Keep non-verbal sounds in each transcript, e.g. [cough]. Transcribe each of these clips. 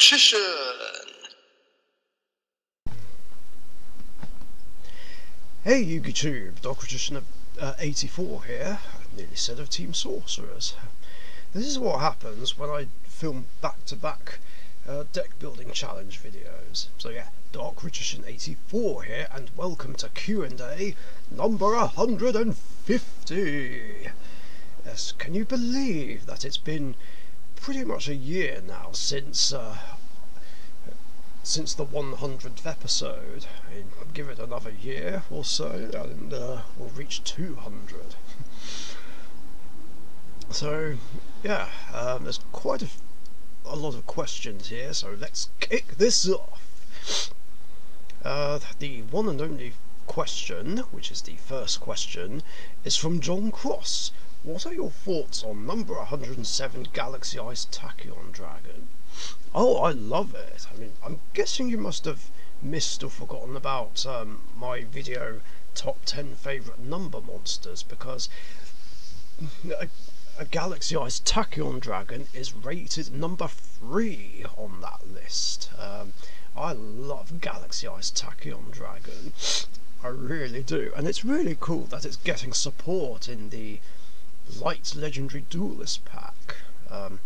Magician! Hey YouTube, Magician of uh, 84 here, I nearly said of Team Sorcerers. This is what happens when I film back-to-back uh, deck building challenge videos. So yeah, Dark Magician 84 here, and welcome to Q&A number 150! Yes, can you believe that it's been pretty much a year now since uh, since the 100th episode. I mean, give it another year or so, and uh, we'll reach 200. [laughs] so, yeah, um, there's quite a, a lot of questions here, so let's kick this off. Uh, the one and only question, which is the first question, is from John Cross. What are your thoughts on number 107 Galaxy Eyes Tachyon Dragon? Oh, I love it. I mean, I'm guessing you must have missed or forgotten about um, my video top 10 favourite number monsters because a, a Galaxy Eyes Tachyon Dragon is rated number 3 on that list. Um, I love Galaxy Eyes Tachyon Dragon. I really do. And it's really cool that it's getting support in the Light Legendary Duelist pack. Um,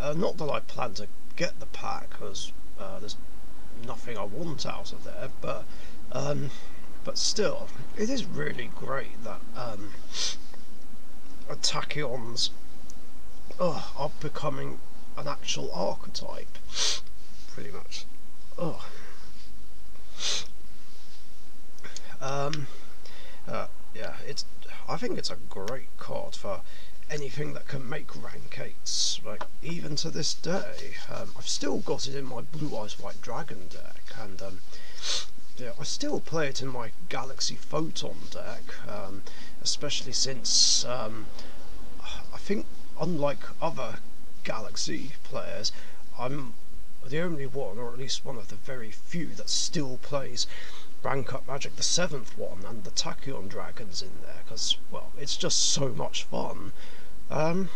Uh, not that I plan to get the pack, because uh, there's nothing I want out of there, but um, but still, it is really great that um, are becoming an actual archetype, pretty much. Oh. Um, uh, yeah, it's. I think it's a great card for anything that can make rank 8s, like, even to this day. Um, I've still got it in my Blue Eyes White Dragon deck, and um, yeah, I still play it in my Galaxy Photon deck, um, especially since um, I think, unlike other Galaxy players, I'm the only one, or at least one of the very few, that still plays up Magic the seventh one and the Tachyon dragons in there because well it's just so much fun um,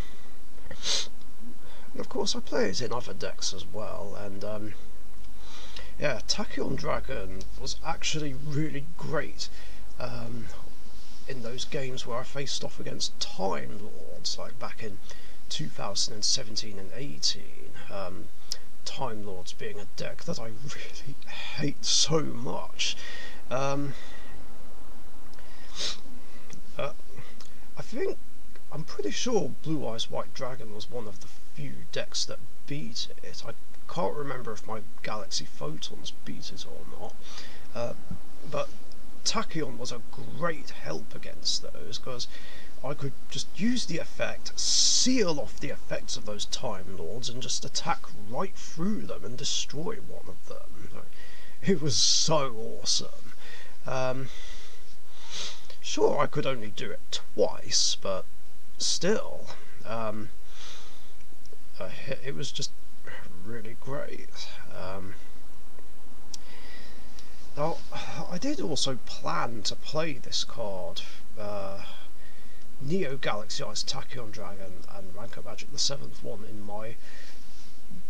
of course, I play it in other decks as well, and um, yeah, Tachyon Dragon was actually really great um, in those games where I faced off against Time Lords, like back in 2017 and 18. Um, Time Lords being a deck that I really hate so much. Um, uh, I think I'm pretty sure Blue Eyes White Dragon was one of the few decks that beat it. I can't remember if my Galaxy Photons beat it or not. Uh, but Tachyon was a great help against those because I could just use the effect, seal off the effects of those Time Lords, and just attack right through them and destroy one of them. [laughs] It was so awesome. Um, sure, I could only do it twice, but still, um, uh, it was just really great. Um, now, I did also plan to play this card, uh, Neo Galaxy Eyes Tachyon Dragon and Rank Up Magic the 7th one in my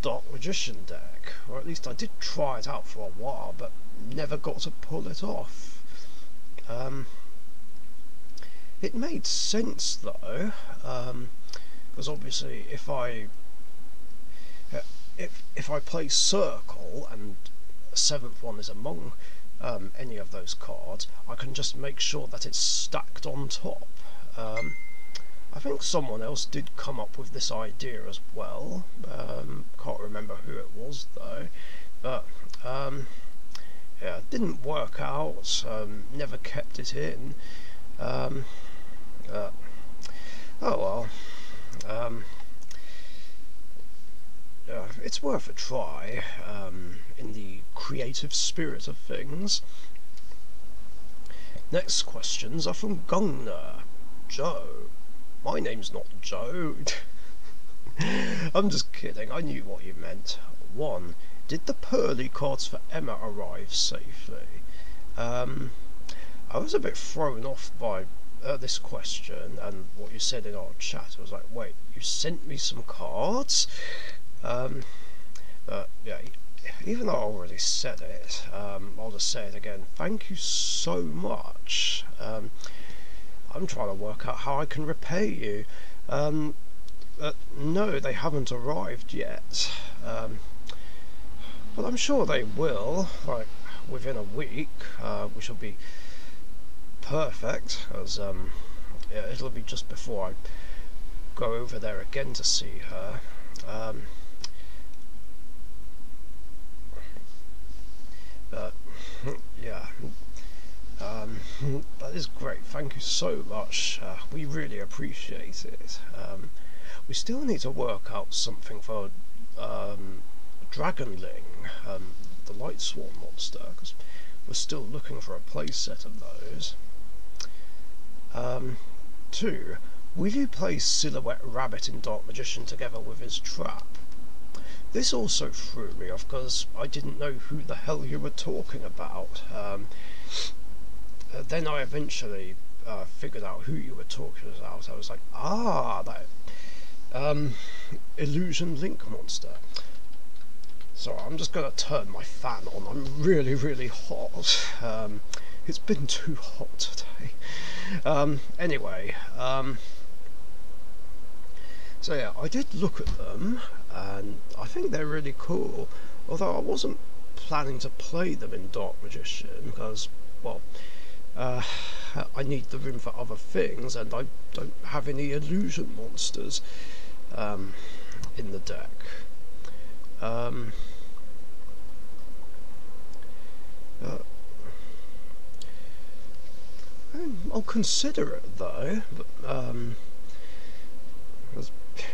Dark Magician deck, or at least I did try it out for a while, but never got to pull it off. Um, it made sense though, because um, obviously if I if if I play Circle and seventh one is among um, any of those cards, I can just make sure that it's stacked on top. Um, I think someone else did come up with this idea as well. Um, can't remember who it was though, but um, yeah, it didn't work out. Um, never kept it in. Um, uh, oh well. Uh, it's worth a try um, in the creative spirit of things. Next questions are from Gungner. Joe. My name's not Joe. [laughs] I'm just kidding, I knew what you meant. 1. Did the Purrely cards for Emma arrive safely? Um, I was a bit thrown off by at this question and what you said in our chat, I was like, wait, you sent me some cards? Um, but yeah, even though I already said it, um, I'll just say it again. Thank you so much. Um, I'm trying to work out how I can repay you. Um, no, they haven't arrived yet. Um, but I'm sure they will, like within a week, uh, which will be perfect, as um, yeah, it'll be just before I go over there again to see her. Um, but yeah, um, [laughs] that is great. Thank you so much. Uh, we really appreciate it. Um, we still need to work out something for um, Gragonith, um, the Lightsworn monster, because we're still looking for a playset of those. Um, two, will you play Silhouhatte Rabbit in Dark Magician together with his trap? This also threw me off because I didn't know who the hell you were talking about. Um, uh, then I eventually uh, figured out who you were talking about. I was like, ah, that um, illusion link monster. So I'm just going to turn my fan on. I'm really, really hot. Um, it's been too hot today. Um, anyway, um, so yeah, I did look at them, and I think they're really cool. Although I wasn't planning to play them in Dark Magician because, well, uh, [sighs] I need the room for other things, and I don't have any illusion monsters um, in the deck. Um, uh, I'll consider it though. But, um,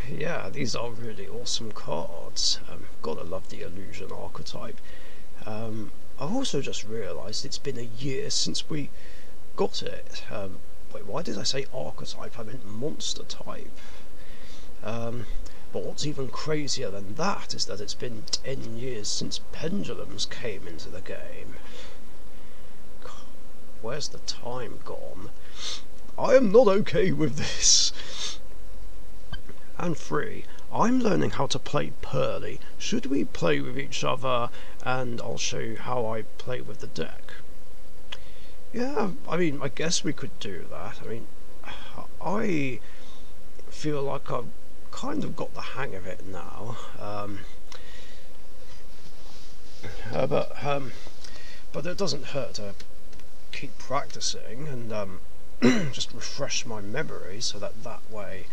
yeah, these are really awesome cards. Um, gotta love the illusion archetype. Um, I've also just realised it's been a year since we got it. Um, wait, why did I say archetype? I meant monster type. Um, but what's even crazier than that is that it's been 10 years since pendulums came into the game. where's the time gone? I am not okay with this. And three, I'm learning how to play Purrely. Should we play with each other and I'll show you how I play with the deck? Yeah, I mean, I guess we could do that. I mean, I feel like I've kind of got the hang of it now. Um, uh, but um, but it doesn't hurt to keep practicing and um, [clears throat] just refresh my memory so that that way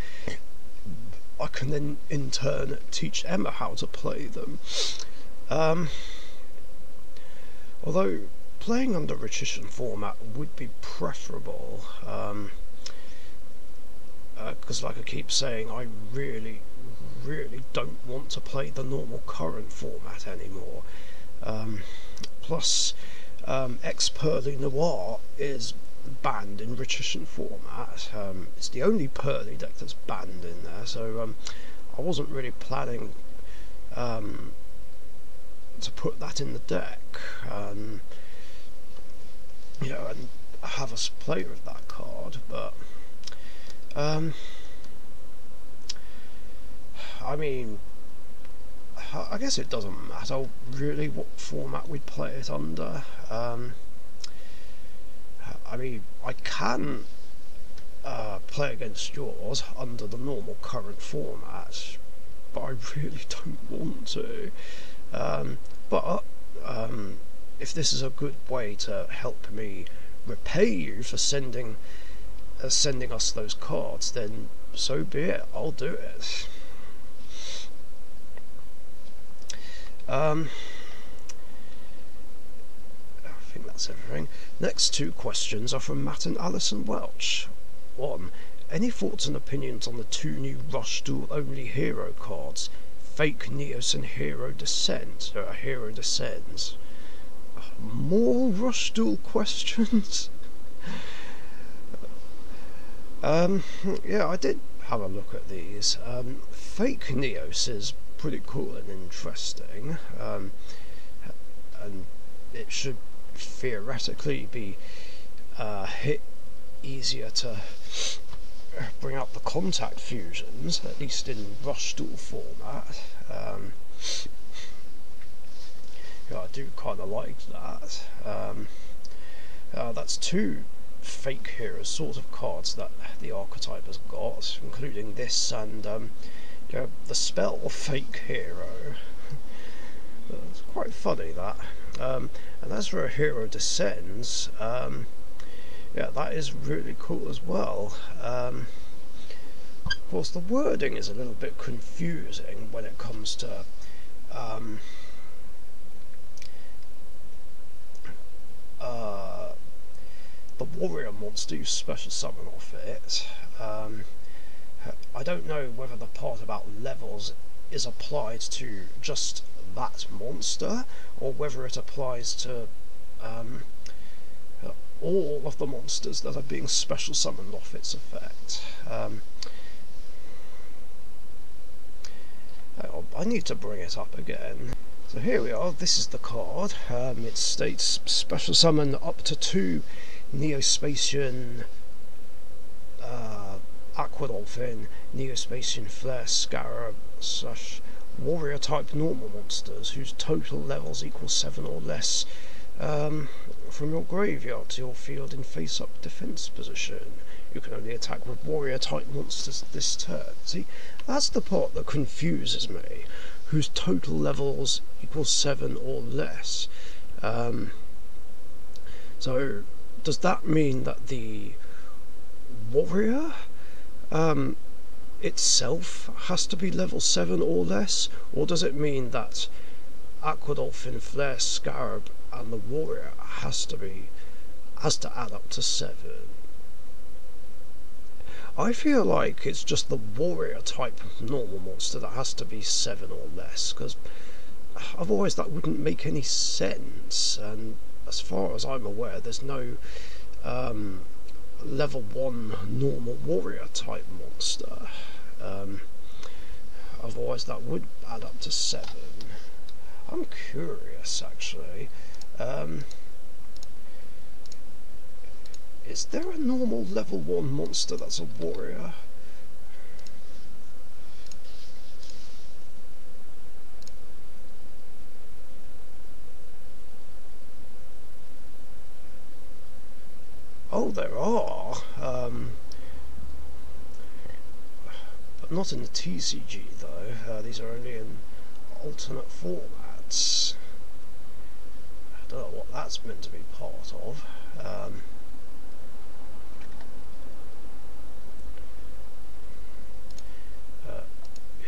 I can then in turn teach Emma how to play them. Um, although playing under Richician format would be preferable. Um, because uh, like I keep saying, I really, really don't want to play the normal current format anymore. Um, plus, um, Purrely Noir is banned in Richician format. Um, it's the only Purrely deck that's banned in there, so um, I wasn't really planning um, to put that in the deck. Um, you know, and have us play with that card, but um, I mean, I guess it doesn't matter really what format we'd play it under. Um, I mean, I can uh, play against yours under the normal current format, but I really [laughs] don't want to. Um, but um, if this is a good way to help me repay you for sending uh, sending us those cards, then so be it. I'll do it. Um, that's everything. Next two questions are from Matt and Alison Welch. One, any thoughts and opinions on the two new Rush Duel only hero cards? Fake Neos and Hero Descent, or uh, Hero Descends. More Rush Duel [laughs] questions? Um, yeah, I did have a look at these. Um, fake Neos is pretty cool and interesting, um, and it should theoretically be uh, hit easier to bring up the contact fusions, at least in Rush Duel format. Um, yeah, I do kind of like that. Um, uh, that's two fake heroes sort of cards that the archetype has got, including this and um, the spell fake hero. It's quite funny that. Um, and as for a hero descends, um, yeah, that is really cool as well. Um, of course, the wording is a little bit confusing when it comes to um, uh, the warrior monster you special summon off it. Um, I don't know whether the part about levels is applied to just that monster or whether it applies to um, all of the monsters that are being special summoned off its effect. Um, I need to bring it up again. So here we are, this is the card. Um, it states special summon up to two Neo-Spacian uh, Aquadolphin, Neo-Spacian Flare Scarab, slash warrior type normal monsters whose total levels equal 7 or less um, from your graveyard to your field in face up defense position. You can only attack with warrior type monsters this turn. See, that's the part that confuses me, whose total levels equal 7 or less. Um, so, does that mean that the warrior um, itself has to be level 7 or less? Or does it mean that Aquadolphin, Flare, Scarab and the warrior has to be has to add up to 7? I feel like it's just the warrior type normal monster that has to be 7 or less, because otherwise that wouldn't make any sense, and as far as I'm aware there's no um, level 1 normal warrior type monster. Um, otherwise that would add up to 7. I'm curious actually. Um, is there a normal level 1 monster that's a warrior? Oh, there are. Um, but not in the TCG though. Uh, these are only in alternate formats. I don't know what that's meant to be part of. Um,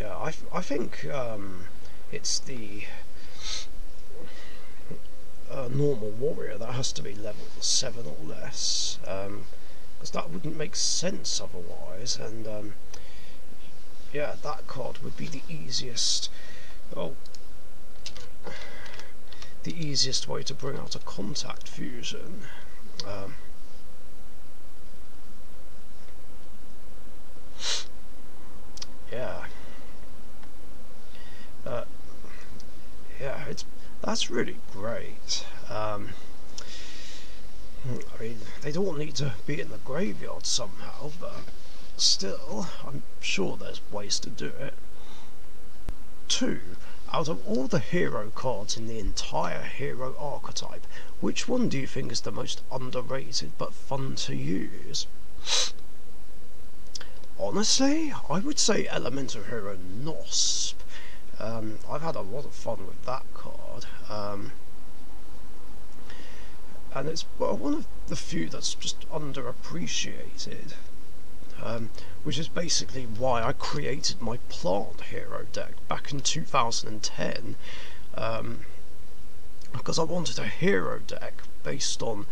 Yeah, I, I think um, it's the uh, normal warrior that has to be level 7 or less, because um, that wouldn't make sense otherwise, and um, yeah, that card would be the easiest, oh, the easiest way to bring out a contact fusion. Um, yeah. Uh, yeah, it's that's really great. Um, I mean, they don't need to be in the graveyard somehow, but still, I'm sure there's ways to do it. Two, out of all the hero cards in the entire hero archetype, which one do you think is the most underrated but fun to use? Honestly, I would say Elemental Hero Knospe. Um, I've had a lot of fun with that card. Um, and it's one of the few that's just underappreciated. Um, which is basically why I created my plant hero deck back in 2010 um, because I wanted a hero deck based on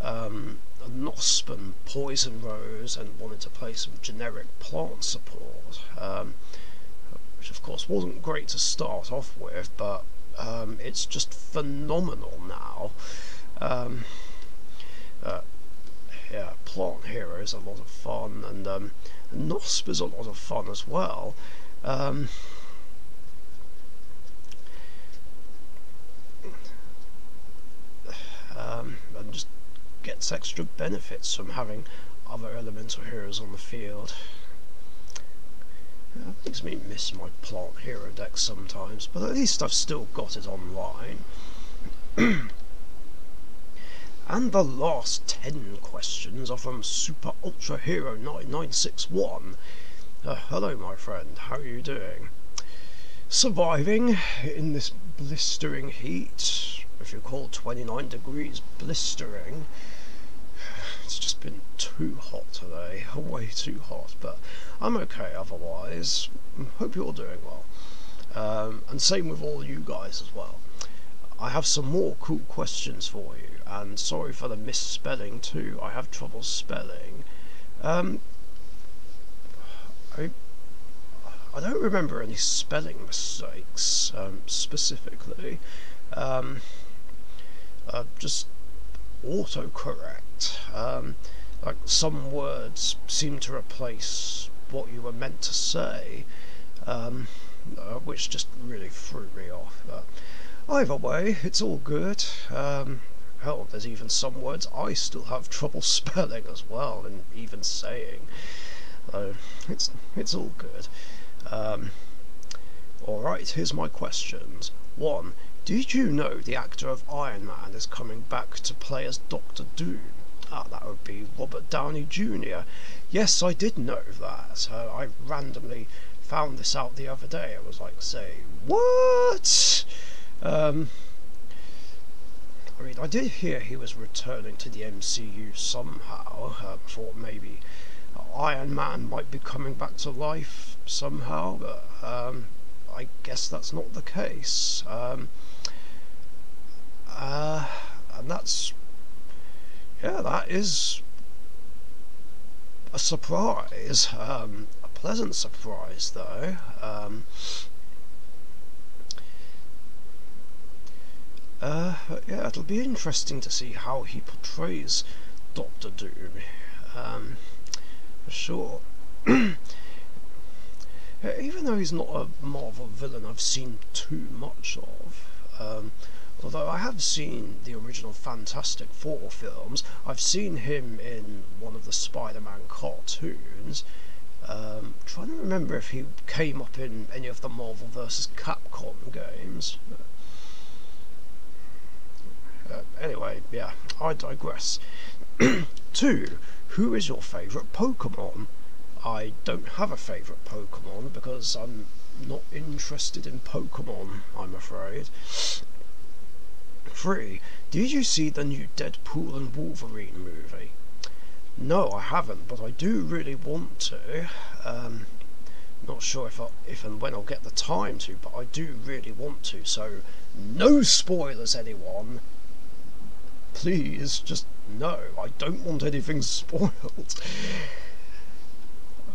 um, a Knospe and Poison Rose and wanted to play some generic plant support. Um, which of course wasn't great to start off with, but um, it's just phenomenal now. Um, uh, yeah, Plant Hero is a lot of fun, and um, Knospe is a lot of fun as well. Um, um, and just gets extra benefits from having other elemental heroes on the field. It makes me miss my plant hero deck sometimes, but at least I've still got it online. [clears throat] and the last 10 questions are from Super Ultra Hero 9961. Uh, hello my friend, how are you doing? Surviving in this blistering heat, if you call 29 degrees blistering, it's just been too hot today, way too hot, but I'm okay otherwise. Hope you're doing well. Um, and same with all you guys as well. I have some more cool questions for you, and sorry for the misspelling too. I have trouble spelling. Um, I I don't remember any spelling mistakes um, specifically. Um, uh, just autocorrect. Um, like some words seem to replace what you were meant to say, um, uh, which just really threw me off. But either way, it's all good. Um, hell, there's even some words I still have trouble [laughs] spelling as well, and even saying. So it's it's all good. Um, Alright, here's my questions. 1. Did you know the actor of Iron Man is coming back to play as Doctor Doom? Ah, that would be Robert Downey Jr. Yes, I did know that. Uh, I randomly found this out the other day. I was like, say, what? Um, I mean, I did hear he was returning to the MCU somehow. Uh, thought maybe Iron Man might be coming back to life somehow, but um, I guess that's not the case. Um, uh, and that's, yeah, that is a surprise. Um, a pleasant surprise, though. Um, uh, yeah, it'll be interesting to see how he portrays Doctor Doom. Um, for sure. [clears throat] Even though he's not a Marvel villain I've seen too much of, um, although I have seen the original Fantastic Four films, I've seen him in one of the Spider-Man cartoons. Um, trying to remember if he came up in any of the Marvel vs. Capcom games. Uh, anyway, yeah, I digress. [clears throat] Two, who is your favourite Pokemon? I don't have a favourite Pokemon because I'm not interested in Pokemon, I'm afraid. 3. Did you see the new Deadpool and Wolverine movie? No, I haven't, but I do really want to. Um, not sure if I, if and when I'll get the time to, but I do really want to. So, no spoilers, anyone. Please, just no. I don't want anything [laughs] spoiled.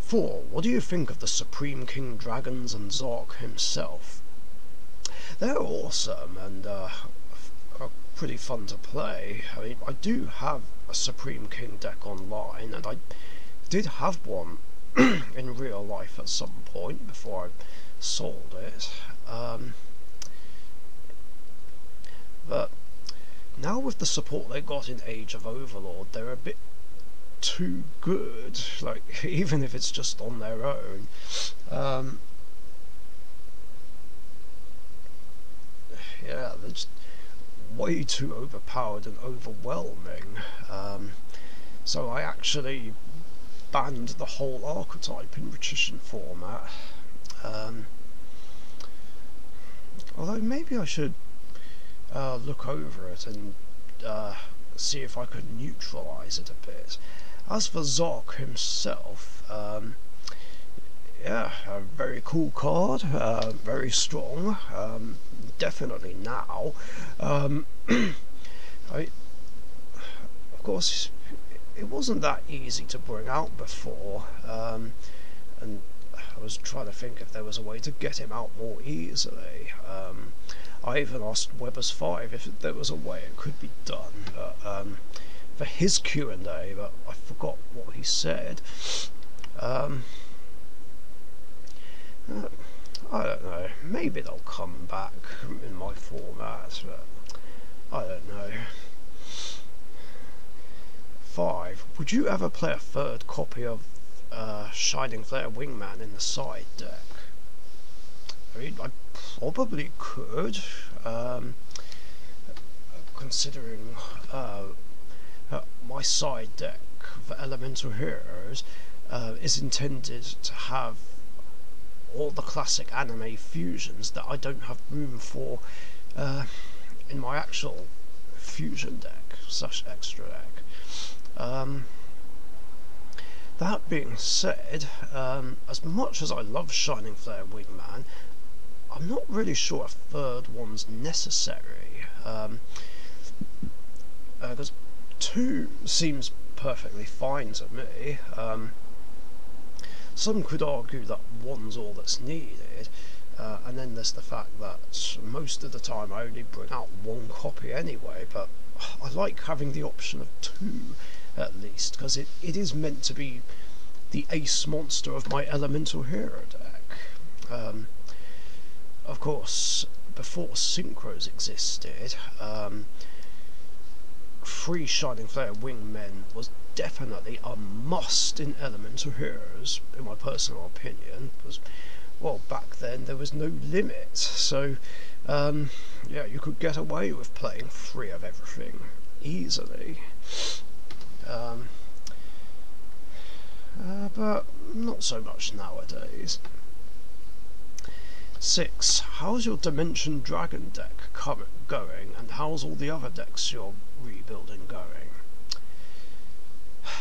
4. What do you think of the Supreme King Dragons and Z-ARC himself? They're awesome and uh, are pretty fun to play. I mean, I do have a Supreme King deck online, and I did have one [clears throat] in real life at some point before I sold it. Um, but now with the support they got in Age of Overlord, they're a bit too good. [laughs] Like even if it's just on their own. Um, yeah, they're just way too overpowered and overwhelming. Um, so I actually banned the whole archetype in Richician format. Um, although maybe I should uh, look over it and uh, see if I could neutralise it a bit. As for Z-ARC himself, um, yeah, a very cool card, uh, very strong, um, definitely now. Um, [clears throat] I, of course, it wasn't that easy to bring out before, um, and I was trying to think if there was a way to get him out more easily. Um, I even asked Weber's Five if there was a way it could be done, but um, for his Q and A, but I forgot what he said. Um, uh, I don't know. Maybe they'll come back in my format, but I don't know. 5, would you ever play a third copy of uh, Shining Flare Wingman in the side deck? I mean, I probably could, um, considering uh, my side deck for Elemental Heroes uh, is intended to have all the classic anime fusions that I don't have room for uh, in my actual fusion deck slash extra deck. Um, that being said, um, as much as I love Shining Flare Wingman, I'm not really sure a third one's necessary. Um, because uh, two seems perfectly fine to me. Um, some could argue that one's all that's needed, uh, and then there's the fact that most of the time I only bring out one copy anyway, but I like having the option of two at least, because it, it is meant to be the ace monster of my elemental hero deck. Um, of course, before synchros existed, um, Free Shining Flare Wingmen was definitely a must in Elemental Heroes, in my personal opinion, because, well, back then there was no limit, so, um, yeah, you could get away with playing free of everything easily. Um, uh, but not so much nowadays. 6. How's your Dimension Dragon deck going, and how's all the other decks you're rebuilding going?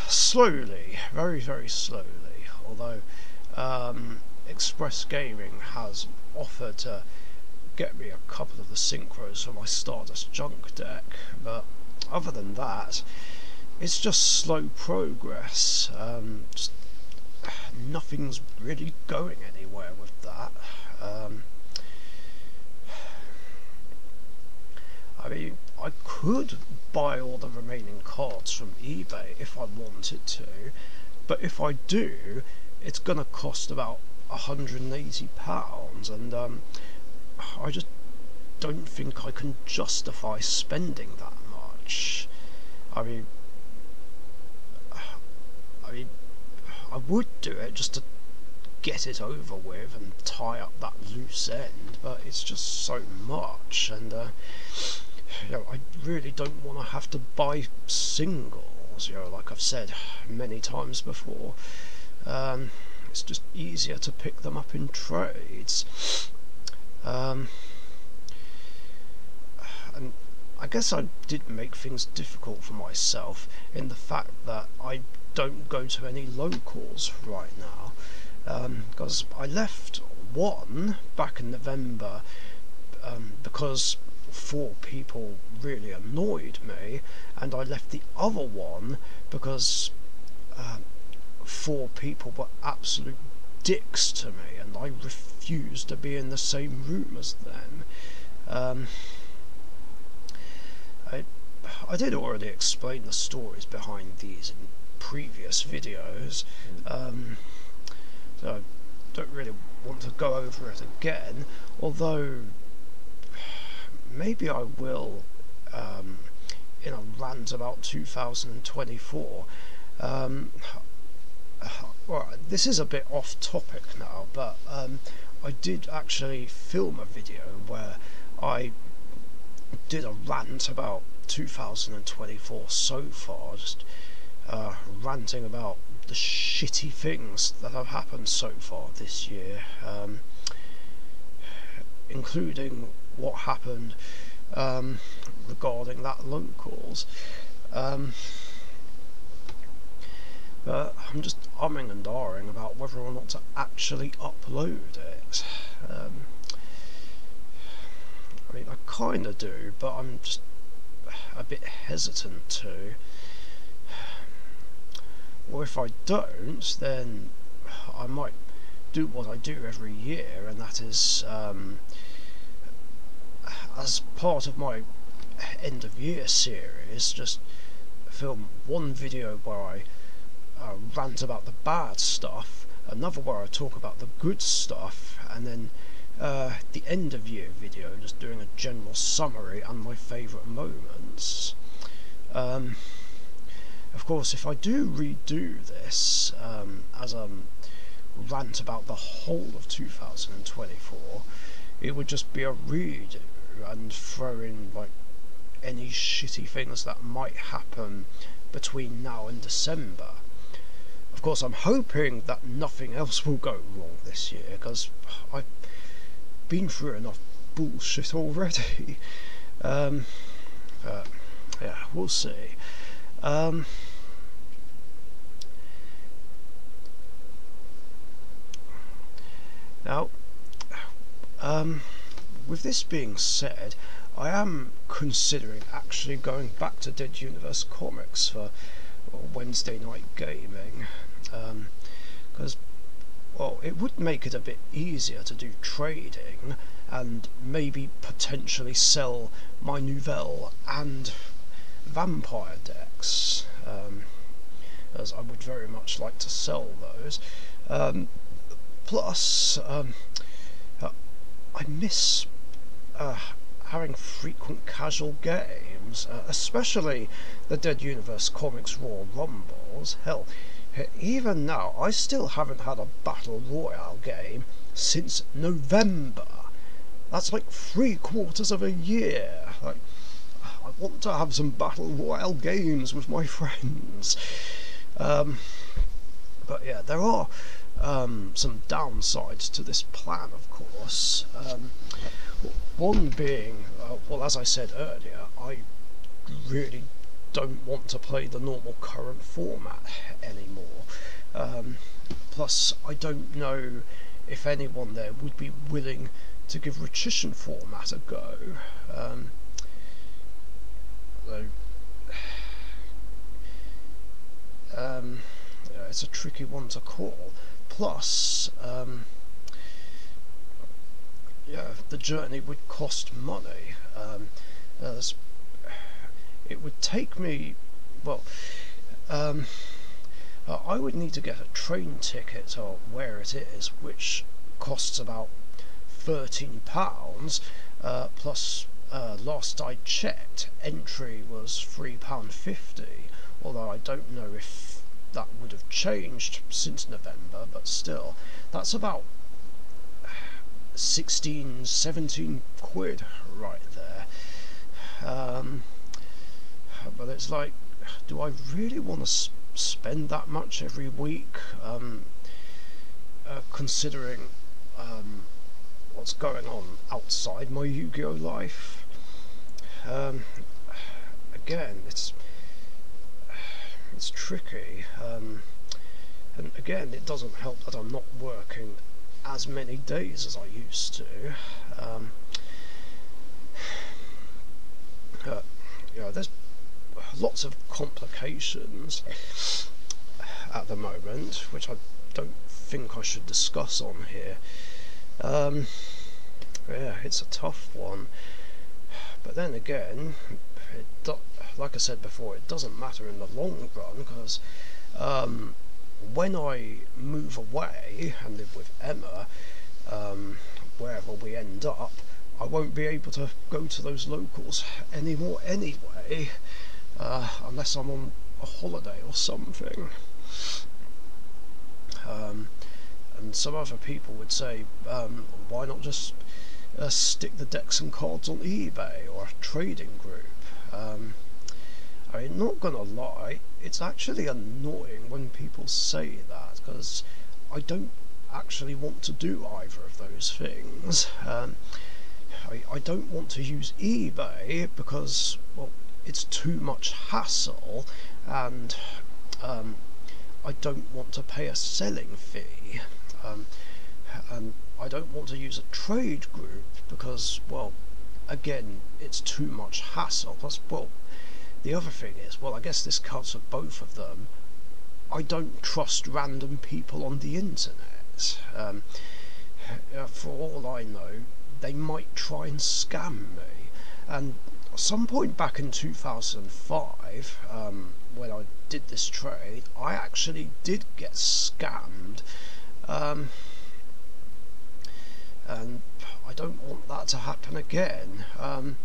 Slowly, very, very slowly, although um, Express Gaming has offered to get me a couple of the synchros for my Stardust Junk deck, but other than that, it's just slow progress. Um, just, [sighs] nothing's really going anywhere with that. Um, I mean, I could buy all the remaining cards from eBay if I wanted to, but if I do, it's gonna cost about £180 and um, I just don't think I can justify spending that much. I mean, I mean, I would do it just to get it over with and tie up that loose end, but it's just so much, and uh, you know, I really don't want to have to buy singles. You know, like I've said many times before, um, it's just easier to pick them up in trades. Um, and I guess I did make things difficult for myself in the fact that I don't go to any locals right now because um, I left one back in November um, because four people really annoyed me, and I left the other one because uh, four people were absolute dicks to me, and I refused to be in the same room as them. Um, I, I did already explain the stories behind these in previous videos. Um, so I don't really want to go over it again, although maybe I will um, in a rant about 2024. Um, well, this is a bit off topic now, but um, I did actually film a video where I did a rant about 2024 so far, just uh, ranting about the shitty things that have happened so far this year, um, including what happened um, regarding that locals. Um, but I'm just umming and ahhing about whether or not to actually upload it. Um, I mean, I kind of do, but I'm just a bit hesitant to or if I don't, then I might do what I do every year, and that is um, as part of my end of year series, just film one video where I uh, rant about the bad stuff, another where I talk about the good stuff, and then uh, the end of year video, just doing a general summary and my favourite moments. Um, of course, if I do redo this um, as a rant about the whole of 2024, it would just be a redo and throw in like any shitty things that might happen between now and December. Of course, I'm hoping that nothing else will go wrong this year because I've been through enough bullshit already. [laughs] Um, but yeah, we'll see. Um, now, um, with this being said, I am considering actually going back to Dead Universe Comics for Wednesday night gaming because um, well it would make it a bit easier to do trading and maybe potentially sell my nouvelle and vampire decks um, as I would very much like to sell those. Um, plus um, uh, I miss uh, having frequent casual games uh, especially the Dead Universe Comics Raw Rumbles. Hell even now I still haven't had a Battle Royale game since November. That's like three quarters of a year. Want to have some battle royale games with my friends. Um, but yeah, there are um, some downsides to this plan, of course. Um, one being, uh, well, as I said earlier, I really don't want to play the normal current format anymore. Um, plus, I don't know if anyone there would be willing to give Richician format a go. Um, though, um, it's a tricky one to call. Plus, um, yeah, the journey would cost money. Um, it would take me, well, um, uh, I would need to get a train ticket or where it is, which costs about thirteen pounds uh, plus uh, last I checked entry was three pound fifty although I don't know if that would have changed since November but still that's about 16 17 quid right there. Um, but it's like do I really want to spend that much every week? Um, uh, considering um, what's going on outside my Yu-Gi-Oh life. Um, again, it's it's tricky, um, and again, it doesn't help that I'm not working as many days as I used to. Um, uh, you know, there's lots of complications at the moment, which I don't think I should discuss on here. Um, yeah, it's a tough one. But then again, like I said before, it doesn't matter in the long run because um, when I move away and live with Emma, um, wherever we end up, I won't be able to go to those locals anymore anyway, uh, unless I'm on a holiday or something. Um, and some other people would say, um, why not just uh, stick the decks and cards on eBay or a trading group? Um, I mean, not gonna lie, it's actually annoying when people say that because I don't actually want to do either of those things. Um, I, I don't want to use eBay because, well, it's too much hassle and um, I don't want to pay a selling fee. Um, and I don't want to use a trade group because, well, again, it's too much hassle. Plus, well, the other thing is, well, I guess this cuts for both of them. I don't trust random people on the internet. Um, for all I know, they might try and scam me. And some point back in 2005, um, when I did this trade, I actually did get scammed um, and I don't want that to happen again. Um,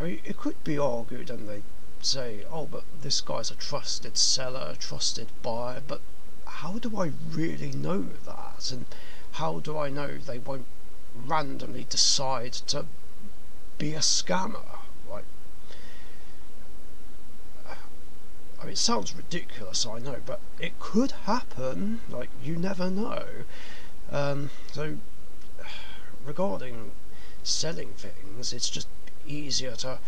I mean, it could be argued, and they say, oh, but this guy's a trusted seller, a trusted buyer, but how do I really know that? And how do I know they won't randomly decide to be a scammer? Like, I mean, it sounds ridiculous, I know, but it could happen. Like, you never know. Um, so, regarding selling things, it's just easier to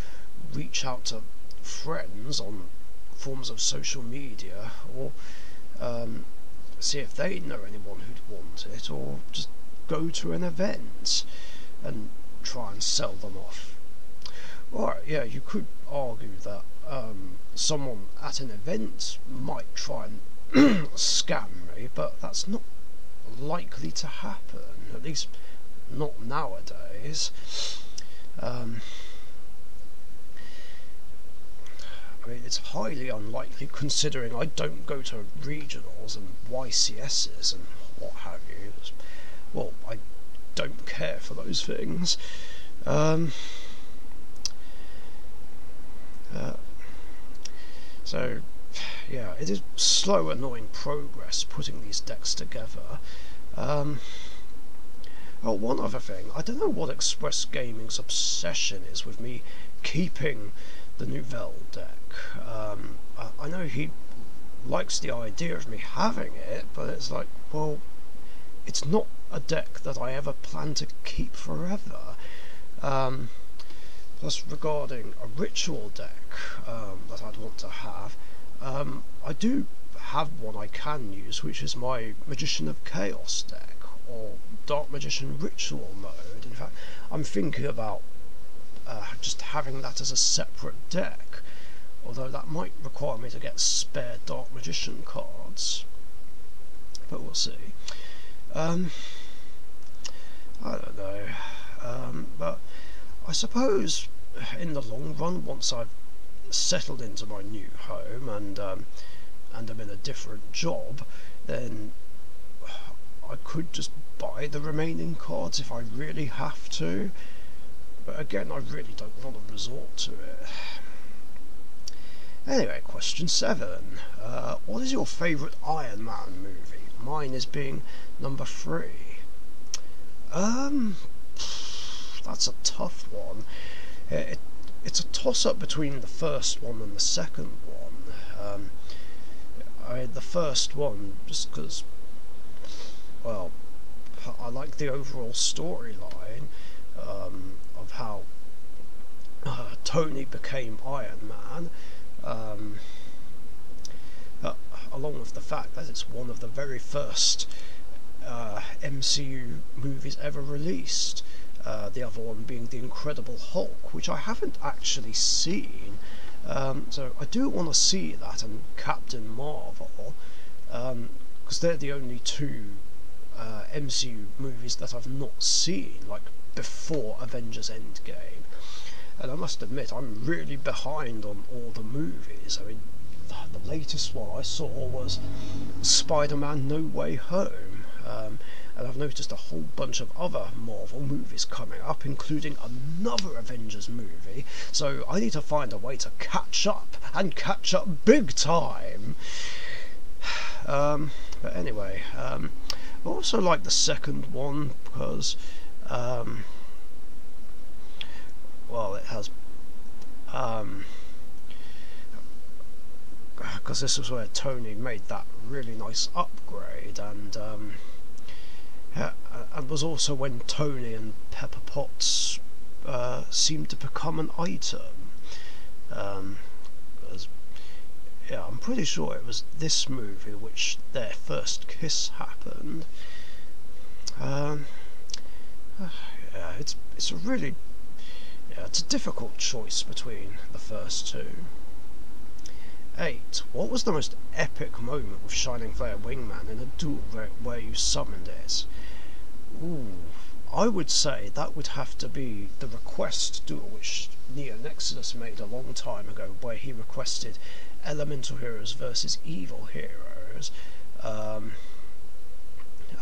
reach out to friends on forms of social media or um, see if they know anyone who'd want it or just go to an event and try and sell them off. Right, yeah, you could argue that um, someone at an event might try and [clears throat] scam me, but that's not likely to happen, at least not nowadays. Um, I mean, it's highly unlikely considering I don't go to regionals and YCSs and what have you. Well, I don't care for those things. Um, uh, so, yeah, it is slow, annoying progress putting these decks together. Um, oh, one other thing. I don't know what Express Gaming's obsession is with me keeping the Nouvelle deck. Um, I, I know he likes the idea of me having it, but it's like, well, it's not a deck that I ever plan to keep forever. Um, plus, regarding a ritual deck um, that I'd want to have, um, I do have one I can use, which is my Magician of Chaos deck, or Dark Magician Ritual mode. In fact, I'm thinking about uh, just having that as a separate deck although that might require me to get spare Dark Magician cards. But we'll see. Um, I don't know. Um, but I suppose [sighs] in the long run, once I've settled into my new home and um, and I'm in a different job, then [sighs] I could just buy the remaining cards if I really have to. But again, I really don't want to resort to it. [sighs] Anyway, question seven. Uh, what is your favourite Iron Man movie? Mine is being number three. Um, that's a tough one. It, it's a toss-up between the first one and the second one. Um, I the first one just because, well, I like the overall storyline um, of how uh, Tony became Iron Man um, uh, along with the fact that it's one of the very first uh, MCU movies ever released. Uh, the other one being The Incredible Hulk, which I haven't actually seen. Um, so I do want to see that and Captain Marvel, because um, they're the only two uh, MCU movies that I've not seen, like before Avengers Endgame and I must admit I'm really behind on all the movies. I mean, the, latest one I saw was Spider-Man: No Way Home, um, and I've noticed a whole bunch of other Marvel movies coming up, including another Avengers movie. So I need to find a way to catch up and catch up big time. [sighs] Um, but anyway, um, I also like the second one because. Um, well, it has, um, because this is where Tony made that really nice upgrade, and and was also when Tony and Pepper Potts uh, seemed to become an item. Um, yeah, I'm pretty sure it was this movie which their first kiss happened. Um, yeah, it's it's a really yeah, it's a difficult choice between the first two. 8. What was the most epic moment with Shining Flare Wingman in a duel where you summoned it? Ooh, I would say that would have to be the request duel which Neo Nexus made a long time ago, where he requested Elemental Heroes versus Evil Heroes. Um,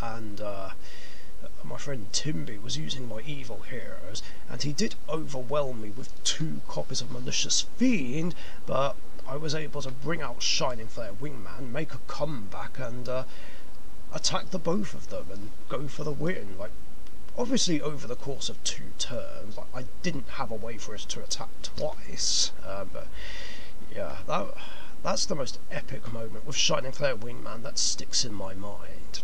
and uh, my friend Timby was using my evil heroes, and he did overwhelm me with two copies of Malicious Fiend, but I was able to bring out Shining Flare Wingman, make a comeback, and uh, attack the both of them and go for the win. Like, obviously, over the course of two turns, like, I didn't have a way for us to attack twice, uh, but yeah, that that's the most epic moment with Shining Flare Wingman that sticks in my mind.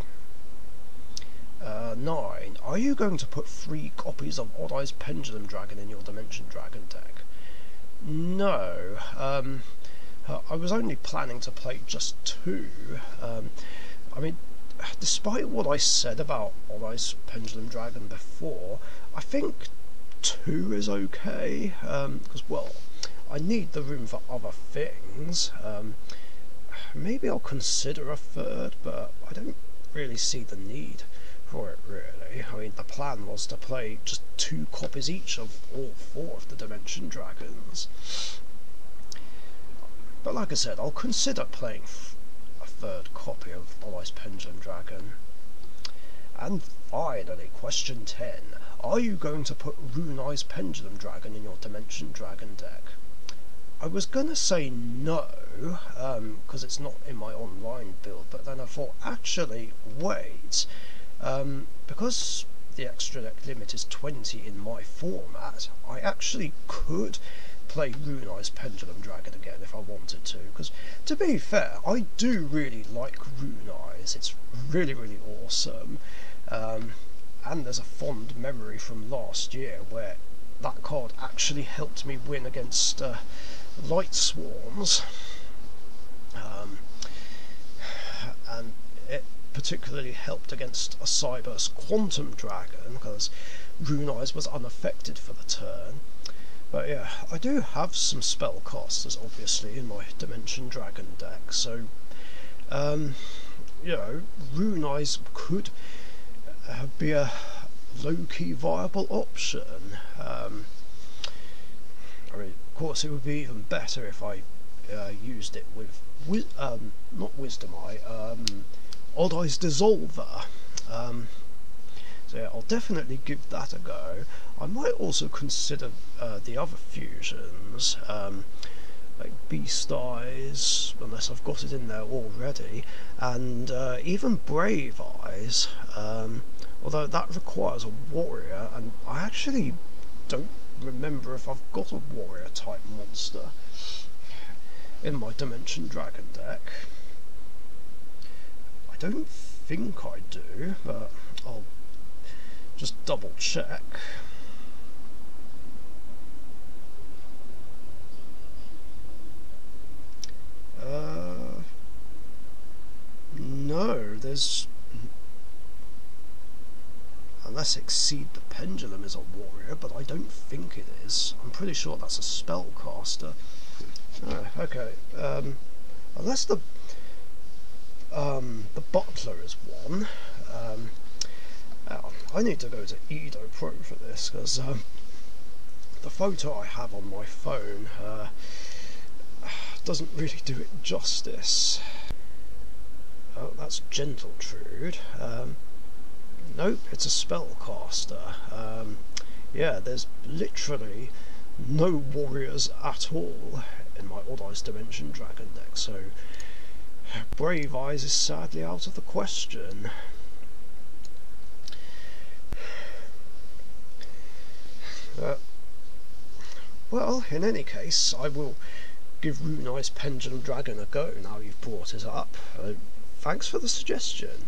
Uh, 9. Are you going to put three copies of Odd Eyes Pendulum Dragon in your Dimension Dragon deck? No. Um, uh, I was only planning to play just two. Um, I mean, despite what I said about Odd Eyes Pendulum Dragon before, I think two is okay. Because, um, well, I need the room for other things. Um, maybe I'll consider a third, but I don't really see the need for it really. I mean, the plan was to play just two copies each of all four of the Dimension Dragons. But like I said, I'll consider playing a third copy of Odd Pendulum Dragon. And finally, question 10. Are you going to put Rune Pendulum Dragon in your Dimension Dragon deck? I was going to say no, because um, it's not in my online build, but then I thought, actually, wait, um, because the extra deck limit is 20 in my format, I actually could play Rune Eyes Pendulum Dragon again if I wanted to, because to be fair, I do really like Rune Eyes, it's really, really awesome, um, and there's a fond memory from last year where that card actually helped me win against uh, Lightsworns, um, and it particularly helped against a Cyberse Quantum Dragon because Eyes was unaffected for the turn. But yeah, I do have some spellcasters obviously in my Dimension Dragon deck, so um, you know, Rune Eyes could uh, be a low-key viable option. Um, I mean, of course, it would be even better if I uh, used it with, um, not Wisdom Eye, um, Odd Eyes Dissolver. I'll definitely give that a go. I might also consider uh, the other fusions, um, like Beast Eyes, unless I've got it in there already, and uh, even Brave Eyes, um, although that requires a warrior, and I actually don't remember if I've got a warrior type monster in my Dimension Dragon deck. I don't think I do, but I'll just double check. Uh, no, there's unless Exceed the Pendulum is a warrior, but I don't think it is. I'm pretty sure that's a spellcaster. Oh, okay, um, unless the um, the butler is one. Um, I need to go to Edo Pro for this because um, the photo I have on my phone uh, [sighs] doesn't really do it justice. Oh, that's Gentletrude. Um, nope, it's a spellcaster. Um, yeah, there's literally no warriors at all in my Odd Eyes Dimension Dragon deck, so [sighs] Brave Eyes is sadly out of the question. Uh, well, in any case, I will give Rune Eyes Pendulum Dragon a go now you've brought it up. Uh, thanks for the suggestion.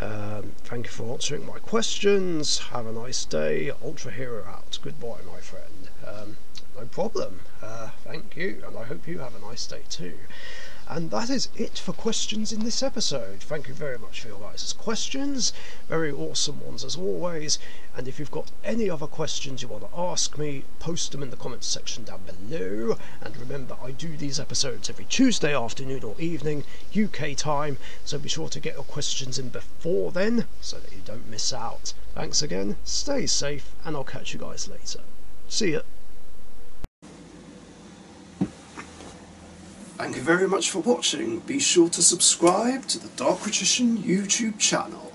Um, thank you for answering my questions. Have a nice day. Ultra Hero out. Goodbye, my friend. Um, no problem. Uh, thank you, and I hope you have a nice day too. And that is it for questions in this episode. Thank you very much for your guys' questions. Very awesome ones as always. And if you've got any other questions you want to ask me, post them in the comments section down below. And remember, I do these episodes every Tuesday afternoon or evening, UK time. So be sure to get your questions in before then so that you don't miss out. Thanks again, stay safe, and I'll catch you guys later. See ya. Thank you very much for watching. Be sure to subscribe to the Dark YouTube channel.